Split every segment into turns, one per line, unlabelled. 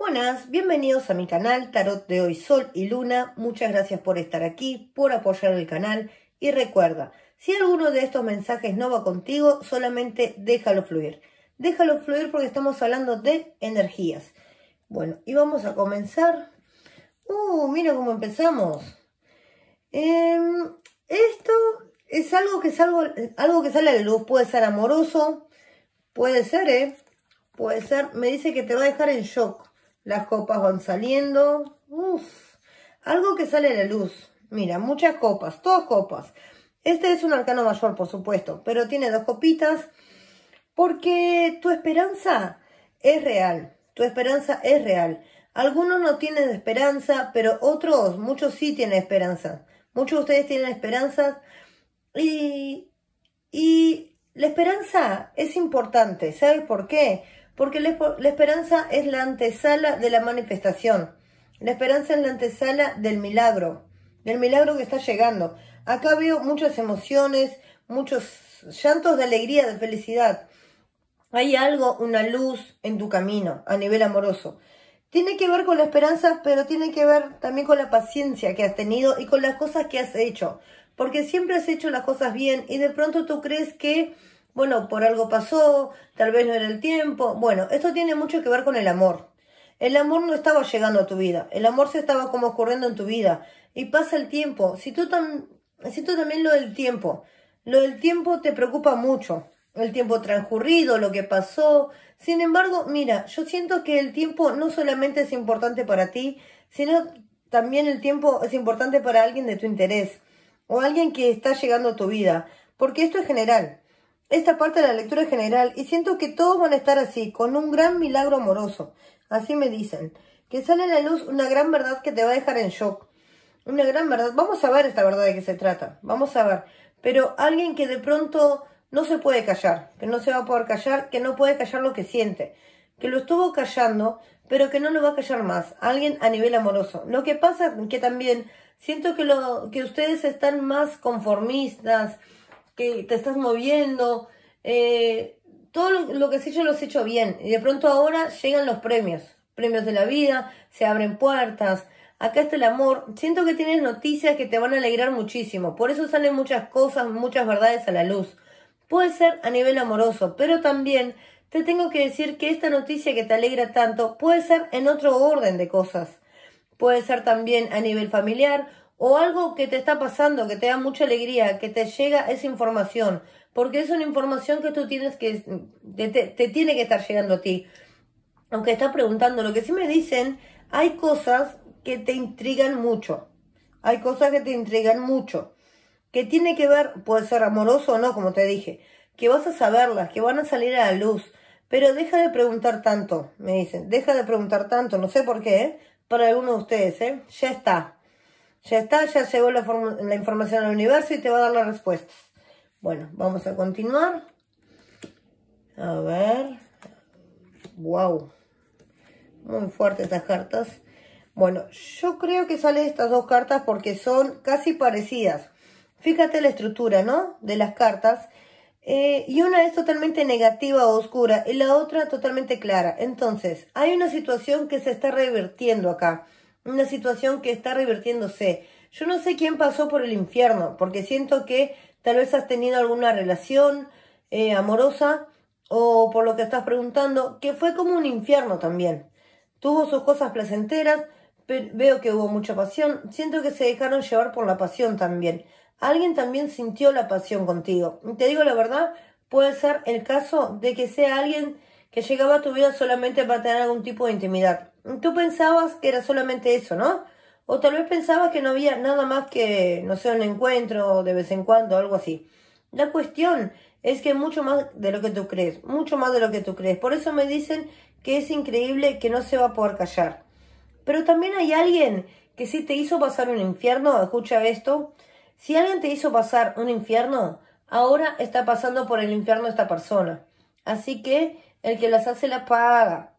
Buenas, bienvenidos a mi canal Tarot de hoy Sol y Luna. Muchas gracias por estar aquí, por apoyar el canal y recuerda, si alguno de estos mensajes no va contigo, solamente déjalo fluir. Déjalo fluir porque estamos hablando de energías. Bueno, y vamos a comenzar. Uh, mira cómo empezamos. Em, esto es algo que, es algo, algo que sale a la luz. Puede ser amoroso, puede ser, ¿eh? Puede ser. Me dice que te va a dejar en shock. Las copas van saliendo. Uf, algo que sale a la luz. Mira, muchas copas, todas copas. Este es un arcano mayor, por supuesto, pero tiene dos copitas porque tu esperanza es real. Tu esperanza es real. Algunos no tienen esperanza, pero otros, muchos sí tienen esperanza. Muchos de ustedes tienen esperanzas y, y la esperanza es importante. ¿Sabes por qué? Porque la, esperanza es la antesala de la manifestación. La esperanza es la antesala del milagro, del milagro que está llegando. Acá veo muchas emociones, muchos llantos de alegría, de felicidad. Hay algo, una luz en tu camino a nivel amoroso. Tiene que ver con la esperanza, pero tiene que ver también con la paciencia que has tenido y con las cosas que has hecho. Porque siempre has hecho las cosas bien y de pronto tú crees que, bueno, por algo pasó, tal vez no era el tiempo. Bueno, esto tiene mucho que ver con el amor. El amor no estaba llegando a tu vida, el amor se estaba como ocurriendo en tu vida. Y pasa el tiempo. Si tú, tan, si tú también lo del tiempo, lo del tiempo te preocupa mucho el tiempo transcurrido, lo que pasó. Sin embargo, mira, yo siento que el tiempo no solamente es importante para ti, sino también el tiempo es importante para alguien de tu interés o alguien que está llegando a tu vida, porque esto es general. Esta parte de la lectura general y siento que todos van a estar así, con un gran milagro amoroso. Así me dicen. Que sale a la luz una gran verdad que te va a dejar en shock. Una gran verdad. Vamos a ver esta verdad de qué se trata. Vamos a ver. Pero alguien que de pronto no se puede callar, que no se va a poder callar, que no puede callar lo que siente, que lo estuvo callando, pero que no lo va a callar más. Alguien a nivel amoroso. Lo que pasa es que también siento que, lo, que ustedes están más conformistas, que te estás moviendo, eh, todo lo, lo que has hecho lo has hecho bien. Y de pronto ahora llegan los premios, premios de la vida, se abren puertas, acá está el amor. Siento que tienes noticias que te van a alegrar muchísimo. Por eso salen muchas cosas, muchas verdades a la luz. Puede ser a nivel amoroso, pero también te tengo que decir que esta noticia que te alegra tanto puede ser en otro orden de cosas. Puede ser también a nivel familiar o algo que te está pasando, que te da mucha alegría, que te llega esa información, porque es una información que tú tienes que, te, te tiene que estar llegando a ti. Aunque está preguntando, lo que sí me dicen, hay cosas que te intrigan mucho. Hay cosas que te intrigan mucho que tiene que ver, puede ser amoroso o no, como te dije, que vas a saberlas, que van a salir a la luz, pero deja de preguntar tanto, me dicen, deja de preguntar tanto, no sé por qué, ¿eh? para algunos de ustedes, ¿eh? ya está, ya está, ya llegó la, la información al universo y te va a dar las respuestas. Bueno, vamos a continuar. A ver. Wow. Muy fuertes estas cartas. Bueno, yo creo que salen estas dos cartas porque son casi parecidas. Fíjate la estructura, ¿no? De las cartas. Eh, y una es totalmente negativa o oscura y la otra totalmente clara. Entonces, hay una situación que se está revirtiendo acá. Una situación que está revirtiéndose. Yo no sé quién pasó por el infierno, porque siento que tal vez has tenido alguna relación eh, amorosa o por lo que estás preguntando, que fue como un infierno también. Tuvo sus cosas placenteras, pero veo que hubo mucha pasión. Siento que se dejaron llevar por la pasión también alguien también sintió la pasión contigo. Te digo la verdad, puede ser el caso de que sea alguien que llegaba a tu vida solamente para tener algún tipo de intimidad. Tú pensabas que era solamente eso, ¿no? O tal vez pensabas que no había nada más que, no sé, un encuentro de vez en cuando, algo así. La cuestión es que mucho más de lo que tú crees, mucho más de lo que tú crees. Por eso me dicen que es increíble que no se va a poder callar. Pero también hay alguien que sí te hizo pasar un infierno, escucha esto, si alguien te hizo pasar un infierno, ahora está pasando por el infierno esta persona. Así que el que las hace las paga.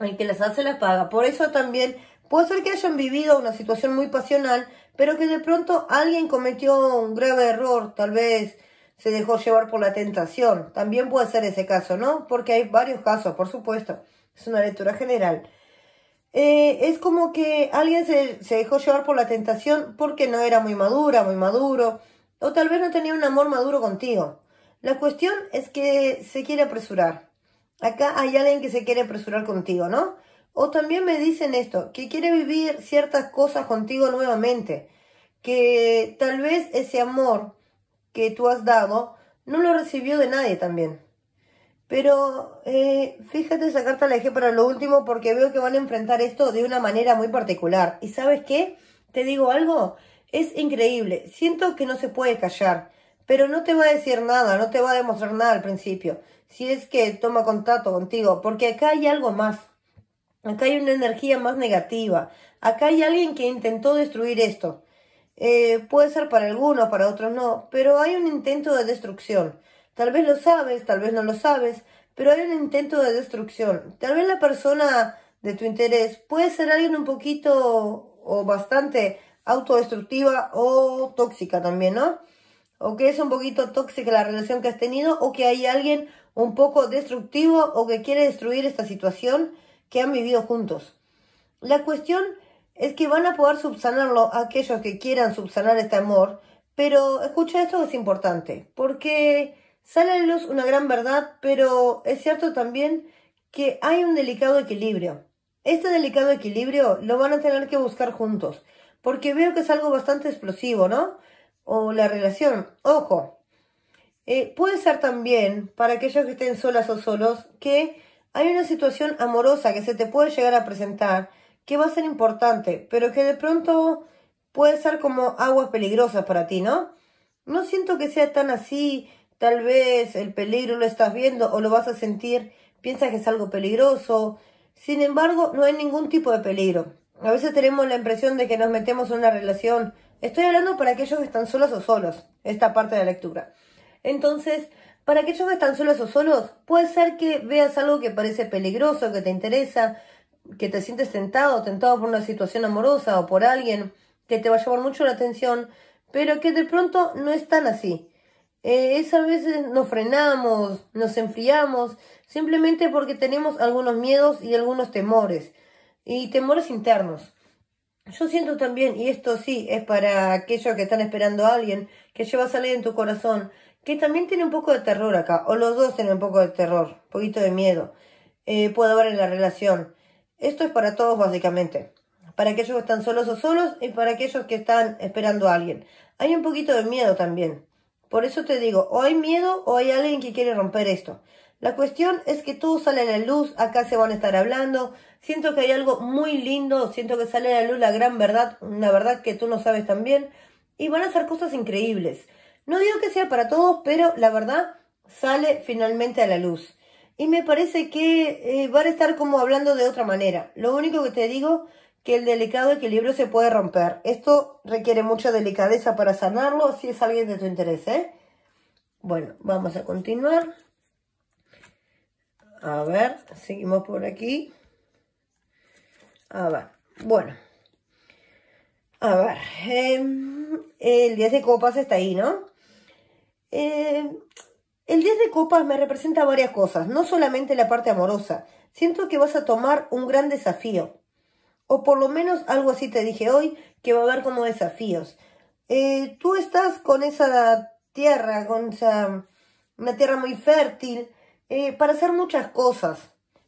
El que las hace las paga. Por eso también puede ser que hayan vivido una situación muy pasional, pero que de pronto alguien cometió un grave error, tal vez se dejó llevar por la tentación. También puede ser ese caso, ¿no? Porque hay varios casos, por supuesto. Es una lectura general. Eh, es como que alguien se, se dejó llevar por la tentación porque no era muy madura, muy maduro, o tal vez no tenía un amor maduro contigo. La cuestión es que se quiere apresurar. Acá hay alguien que se quiere apresurar contigo, ¿no? O también me dicen esto, que quiere vivir ciertas cosas contigo nuevamente, que tal vez ese amor que tú has dado no lo recibió de nadie también. Pero eh, fíjate, esa carta la dejé para lo último porque veo que van a enfrentar esto de una manera muy particular. ¿Y sabes qué? Te digo algo, es increíble. Siento que no se puede callar, pero no te va a decir nada, no te va a demostrar nada al principio. Si es que toma contacto contigo, porque acá hay algo más. Acá hay una energía más negativa. Acá hay alguien que intentó destruir esto. Eh, puede ser para algunos, para otros no, pero hay un intento de destrucción. Tal vez lo sabes, tal vez no lo sabes, pero hay un intento de destrucción. Tal vez la persona de tu interés puede ser alguien un poquito o bastante autodestructiva o tóxica también, ¿no? O que es un poquito tóxica la relación que has tenido o que hay alguien un poco destructivo o que quiere destruir esta situación que han vivido juntos. La cuestión es que van a poder subsanarlo aquellos que quieran subsanar este amor, pero escucha esto es importante, porque Sale a luz una gran verdad, pero es cierto también que hay un delicado equilibrio. Este delicado equilibrio lo van a tener que buscar juntos, porque veo que es algo bastante explosivo, ¿no? O la relación. Ojo, eh, puede ser también, para aquellos que estén solas o solos, que hay una situación amorosa que se te puede llegar a presentar, que va a ser importante, pero que de pronto puede ser como aguas peligrosas para ti, ¿no? No siento que sea tan así Tal vez el peligro lo estás viendo o lo vas a sentir, piensas que es algo peligroso. Sin embargo, no hay ningún tipo de peligro. A veces tenemos la impresión de que nos metemos en una relación. Estoy hablando para aquellos que están solos o solos, esta parte de la lectura. Entonces, para aquellos que están solos o solos, puede ser que veas algo que parece peligroso, que te interesa, que te sientes tentado, tentado por una situación amorosa o por alguien que te va a llamar mucho la atención, pero que de pronto no es tan así. Eh, es veces nos frenamos, nos enfriamos, simplemente porque tenemos algunos miedos y algunos temores, y temores internos. Yo siento también, y esto sí es para aquellos que están esperando a alguien, que lleva a salir en tu corazón, que también tiene un poco de terror acá, o los dos tienen un poco de terror, un poquito de miedo, eh, puede haber en la relación. Esto es para todos básicamente, para aquellos que están solos o solos y para aquellos que están esperando a alguien. Hay un poquito de miedo también. Por eso te digo, o hay miedo o hay alguien que quiere romper esto. La cuestión es que todo sale a la luz, acá se van a estar hablando, siento que hay algo muy lindo, siento que sale a la luz la gran verdad, una verdad que tú no sabes también, y van a hacer cosas increíbles. No digo que sea para todos, pero la verdad sale finalmente a la luz. Y me parece que eh, van a estar como hablando de otra manera. Lo único que te digo que el delicado equilibrio se puede romper. Esto requiere mucha delicadeza para sanarlo si es alguien de tu interés, ¿eh? Bueno, vamos a continuar. A ver, seguimos por aquí. A ver, bueno. A ver, em, el 10 de copas está ahí, ¿no? Em, el 10 de copas me representa varias cosas, no solamente la parte amorosa. Siento que vas a tomar un gran desafío. O por lo menos algo así te dije hoy, que va a haber como desafíos. Eh, tú estás con esa tierra, con esa, una tierra muy fértil, eh, para hacer muchas cosas.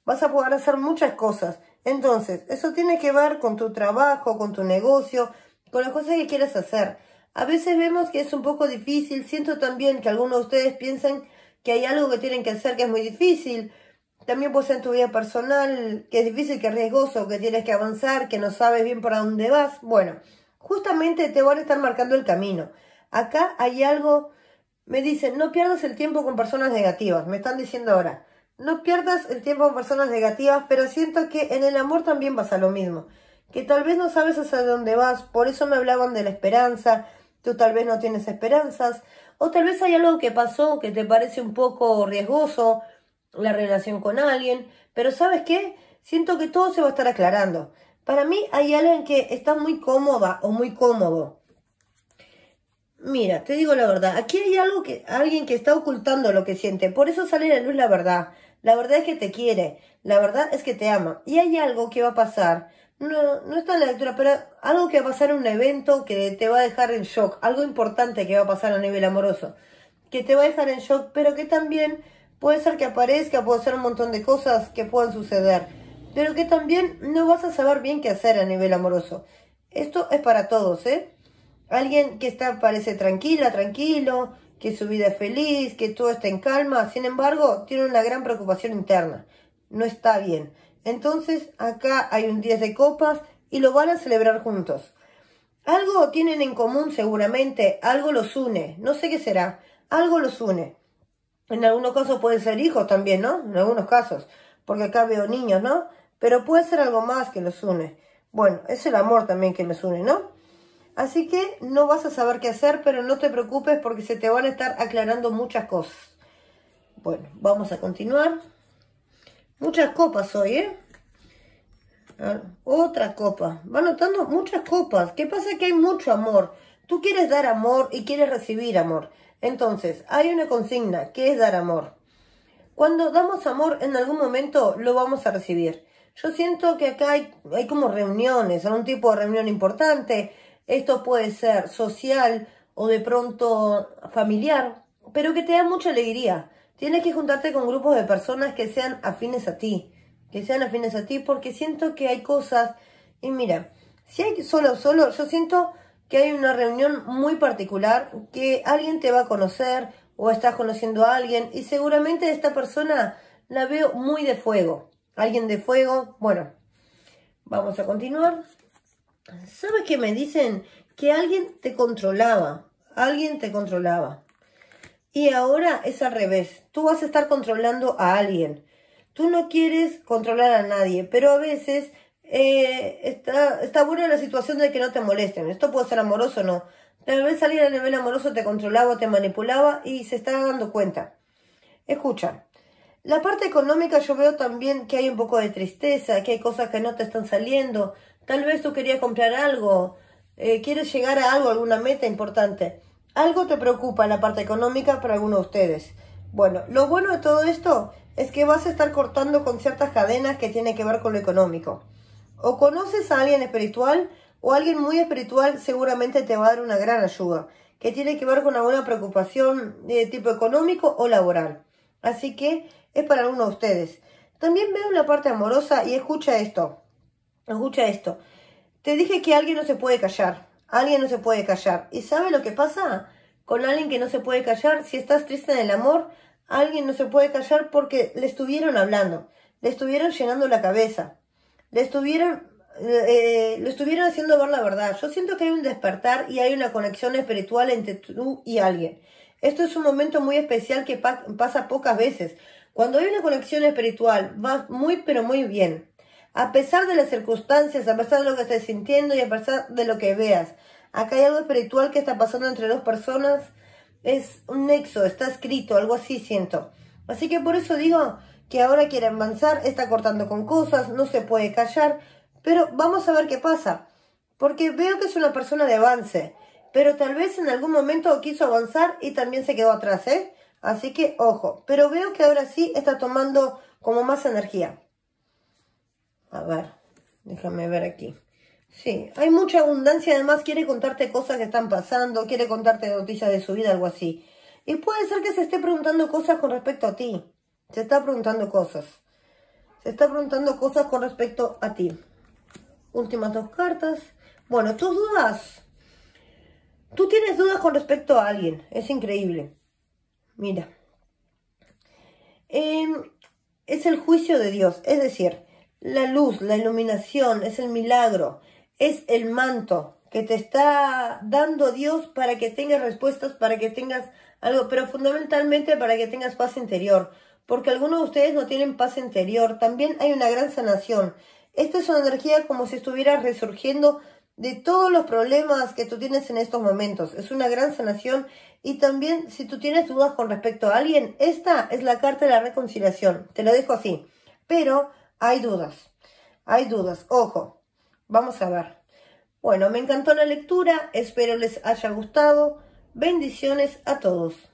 Vas a poder hacer muchas cosas. Entonces, eso tiene que ver con tu trabajo, con tu negocio, con las cosas que quieras hacer. A veces vemos que es un poco difícil. Siento también que algunos de ustedes piensan que hay algo que tienen que hacer que es muy difícil. También puede ser en tu vida personal, que es difícil, que es riesgoso, que tienes que avanzar, que no sabes bien para dónde vas. Bueno, justamente te van a estar marcando el camino. Acá hay algo, me dicen, no pierdas el tiempo con personas negativas, me están diciendo ahora. No pierdas el tiempo con personas negativas, pero siento que en el amor también pasa lo mismo. Que tal vez no sabes hacia dónde vas, por eso me hablaban de la esperanza, tú tal vez no tienes esperanzas, o tal vez hay algo que pasó que te parece un poco riesgoso, la relación con alguien, pero ¿sabes qué? Siento que todo se va a estar aclarando. Para mí hay alguien que está muy cómoda o muy cómodo. Mira, te digo la verdad, aquí hay algo que alguien que está ocultando lo que siente, por eso sale a la luz la verdad. La verdad es que te quiere. La verdad es que te ama. Y hay algo que va a pasar. No, no está en la lectura, pero algo que va a pasar en un evento que te va a dejar en shock. Algo importante que va a pasar a nivel amoroso. Que te va a dejar en shock, pero que también puede ser que aparezca, puede ser un montón de cosas que puedan suceder. Pero que también no vas a saber bien qué hacer a nivel amoroso. Esto es para todos, ¿eh? Alguien que está, parece tranquila, tranquilo, que su vida es feliz, que todo está en calma, sin embargo, tiene una gran preocupación interna. No está bien. Entonces, acá hay un 10 de copas y lo van a celebrar juntos. Algo tienen en común seguramente, algo los une, no sé qué será, algo los une. En algunos casos pueden ser hijos también, ¿no? En algunos casos, porque acá veo niños, ¿no? Pero puede ser algo más que los une. Bueno, es el amor también que los une, ¿no? Así que no vas a saber qué hacer, pero no te preocupes porque se te van a estar aclarando muchas cosas. Bueno, vamos a continuar. Muchas copas hoy, ¿eh? otra copa. Va notando muchas copas. ¿Qué pasa? Que hay mucho amor. Tú quieres dar amor y quieres recibir amor. Entonces, hay una consigna, que es dar amor. Cuando damos amor, en algún momento lo vamos a recibir. Yo siento que acá hay, hay como reuniones, algún tipo de reunión importante, esto puede ser social o de pronto familiar, pero que te da mucha alegría. Tienes que juntarte con grupos de personas que sean afines a ti, que sean afines a ti, porque siento que hay cosas, y mira, si hay solo, solo, yo siento que hay una reunión muy particular, que alguien te va a conocer o estás conociendo a alguien, y seguramente esta persona la veo muy de fuego. Alguien de fuego, bueno, vamos a continuar. ¿Sabes qué me dicen? Que alguien te controlaba. Alguien te controlaba. Y ahora es al revés. Tú vas a estar controlando a alguien. Tú no quieres controlar a nadie, pero a veces eh, está, está buena la situación de que no te molesten. Esto puede ser amoroso o no. Tal vez alguien a nivel amoroso te controlaba te manipulaba y se está dando cuenta. Escucha, la parte económica yo veo también que hay un poco de tristeza, que hay cosas que no te están saliendo, Tal vez tú querías comprar algo, eh, quieres llegar a algo, alguna meta importante. Algo te preocupa en la parte económica para algunos de ustedes. Bueno, lo bueno de todo esto es que vas a estar cortando con ciertas cadenas que tienen que ver con lo económico. O conoces a alguien espiritual o alguien muy espiritual seguramente te va a dar una gran ayuda, que tiene que ver con alguna preocupación de tipo económico o laboral. Así que es para algunos de ustedes. También veo la parte amorosa y escucha esto. Escucha esto. Te dije que alguien no se puede callar. Alguien no se puede callar. ¿Y sabe lo que pasa con alguien que no se puede callar? Si estás triste en el amor, alguien no se puede callar porque le estuvieron hablando. Le estuvieron llenando la cabeza. Le estuvieron, eh, le estuvieron haciendo ver la verdad. Yo siento que hay un despertar y hay una conexión espiritual entre tú y alguien. Esto es un momento muy especial que pasa pocas veces. Cuando hay una conexión espiritual, va muy pero muy bien a pesar de las circunstancias, a pesar de lo que estés sintiendo y a pesar de lo que veas. Acá hay algo espiritual que está pasando entre dos personas. Es un nexo, está escrito, algo así siento. Así que por eso digo que ahora quiere avanzar, está cortando con cosas, no se puede callar, pero vamos a ver qué pasa. Porque veo que es una persona de avance, pero tal vez en algún momento quiso avanzar y también se quedó atrás, ¿eh? Así que ojo, pero veo que ahora sí está tomando como más energía. A ver, déjame ver aquí. Sí, hay mucha abundancia, además quiere contarte cosas que están pasando, quiere contarte noticias de su vida, algo así. Y puede ser que se esté preguntando cosas con respecto a ti. Se está preguntando cosas. Se está preguntando cosas con respecto a ti. Últimas dos cartas. Bueno, tus dudas. Tú tienes dudas con respecto a alguien. Es increíble. Mira. Em, es el juicio de Dios. Es decir, la luz, la iluminación, es el milagro, es el manto que te está dando Dios para que tengas respuestas, para que tengas algo, pero fundamentalmente para que tengas paz interior, porque algunos de ustedes no tienen paz interior, también hay una gran sanación. Esta es una energía como si estuvieras resurgiendo de todos los problemas que tú tienes en estos momentos. Es una gran sanación y también si tú tienes dudas con respecto a alguien, esta es la carta de la reconciliación. Te lo dejo así. Pero hay dudas, hay dudas. Ojo, vamos a ver. Bueno, me encantó la lectura, espero les haya gustado. Bendiciones a todos.